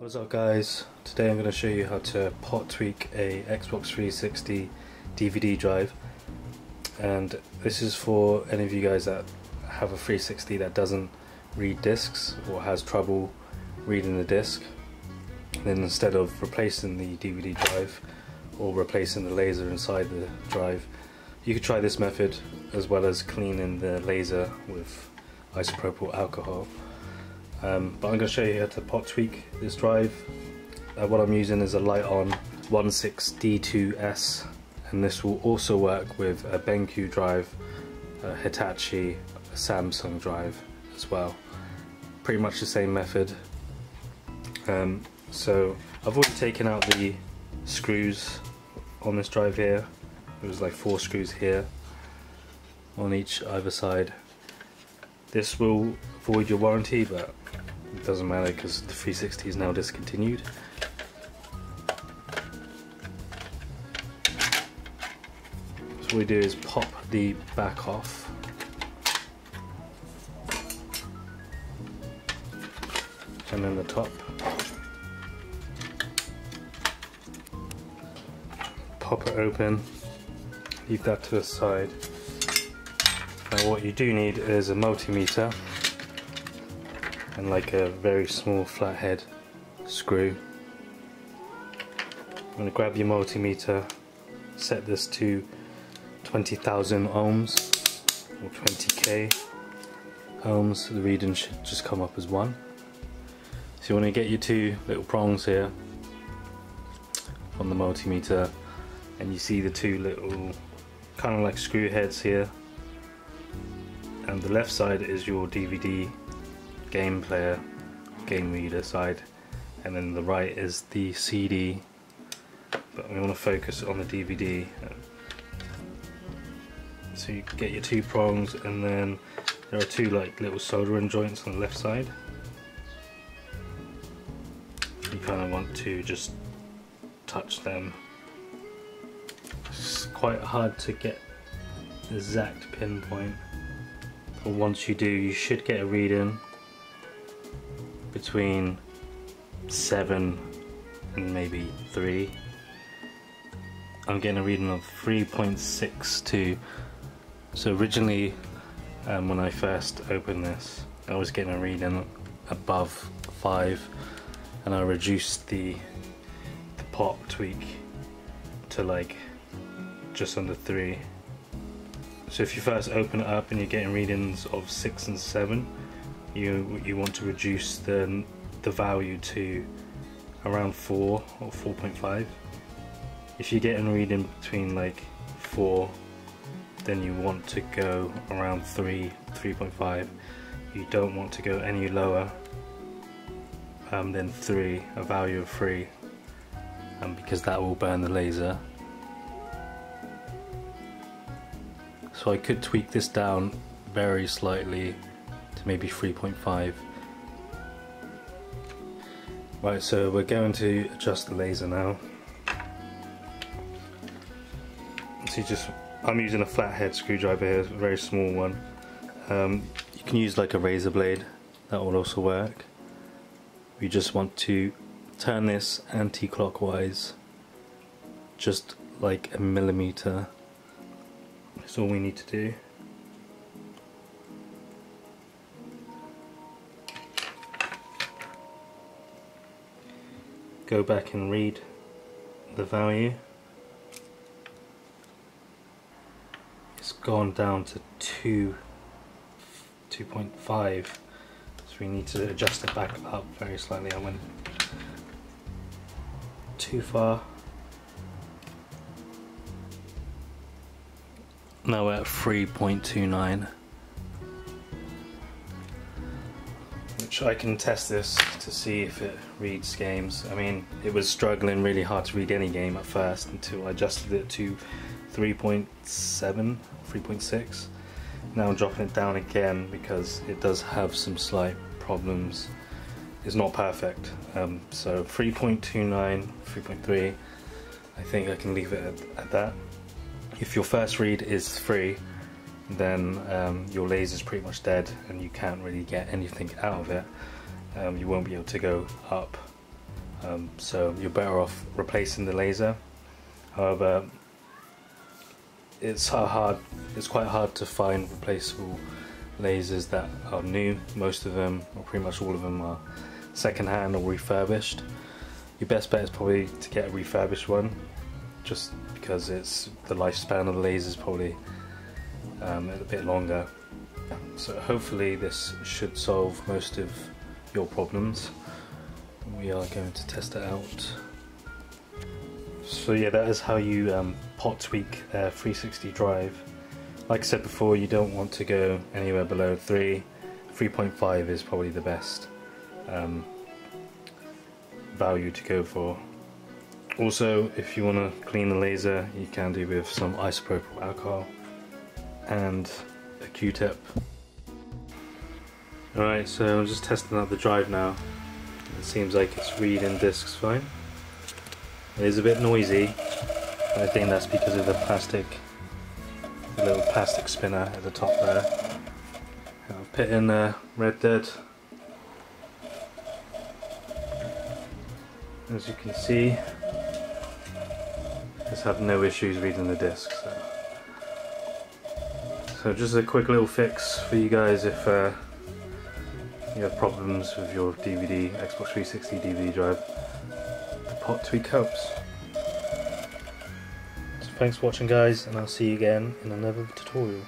What is up guys? Today I'm going to show you how to pot tweak a Xbox 360 DVD drive. And this is for any of you guys that have a 360 that doesn't read discs or has trouble reading the disc. Then instead of replacing the DVD drive or replacing the laser inside the drive you could try this method as well as cleaning the laser with isopropyl alcohol um, but I'm going to show you how to pot tweak this drive. Uh, what I'm using is a Lite-On 16D2S and this will also work with a BenQ drive, a Hitachi, a Samsung drive as well. Pretty much the same method. Um, so I've already taken out the screws on this drive here. There's like four screws here on each either side. This will void your warranty but it doesn't matter because the 360 is now discontinued. So what we do is pop the back off. And then the top. Pop it open, leave that to the side. Now what you do need is a multimeter and like a very small flathead screw. I'm going to grab your multimeter, set this to 20,000 ohms or 20k ohms, the reading should just come up as 1. So you want to get your two little prongs here on the multimeter and you see the two little kind of like screw heads here and the left side is your DVD game player, game reader side, and then the right is the CD, but we want to focus on the DVD. So you get your two prongs and then there are two like little soldering joints on the left side. You kind of want to just touch them. It's quite hard to get the exact pinpoint. But once you do, you should get a reading between 7 and maybe 3. I'm getting a reading of 3.62. So originally, um, when I first opened this, I was getting a reading above 5 and I reduced the, the pot tweak to like just under 3. So if you first open it up and you're getting readings of 6 and 7, you you want to reduce the the value to around 4 or 4.5 if you're getting a reading between like 4 then you want to go around 3 3.5 you don't want to go any lower um, than 3 a value of 3 um, because that will burn the laser so I could tweak this down very slightly to maybe 3.5. Right, so we're going to adjust the laser now. So just, I'm using a flathead screwdriver here, a very small one. Um, you can use like a razor blade, that will also work. We just want to turn this anti-clockwise, just like a millimeter. That's all we need to do. go back and read the value. It's gone down to 2 2.5 so we need to adjust it back up very slightly. I went too far now we're at 3.29 which I can test this to see if it reads games. I mean, it was struggling really hard to read any game at first until I adjusted it to 3.7, 3.6. Now I'm dropping it down again because it does have some slight problems. It's not perfect. Um, so 3.29, 3.3, I think I can leave it at, at that. If your first read is free, then um, your laser is pretty much dead and you can't really get anything out of it. Um, you won't be able to go up um, so you're better off replacing the laser. However, it's hard. It's quite hard to find replaceable lasers that are new. Most of them, or pretty much all of them, are second-hand or refurbished. Your best bet is probably to get a refurbished one, just because it's the lifespan of the laser is probably um, a bit longer. So hopefully this should solve most of your problems. We are going to test it out. So yeah, that is how you um, pot tweak a 360 drive. Like I said before, you don't want to go anywhere below 3. 3.5 is probably the best um, value to go for. Also, if you want to clean the laser, you can do with some isopropyl alcohol and a Q-tip. Alright, so I'm just testing out the drive now. It seems like it's reading discs fine. It is a bit noisy, I think that's because of the plastic, the little plastic spinner at the top there. I've put in uh, Red Dead. As you can see, just have no issues reading the disc. So. so just a quick little fix for you guys if uh, you have problems with your DVD, Xbox 360 DVD drive. The pot tweak helps. So thanks for watching guys and I'll see you again in another tutorial.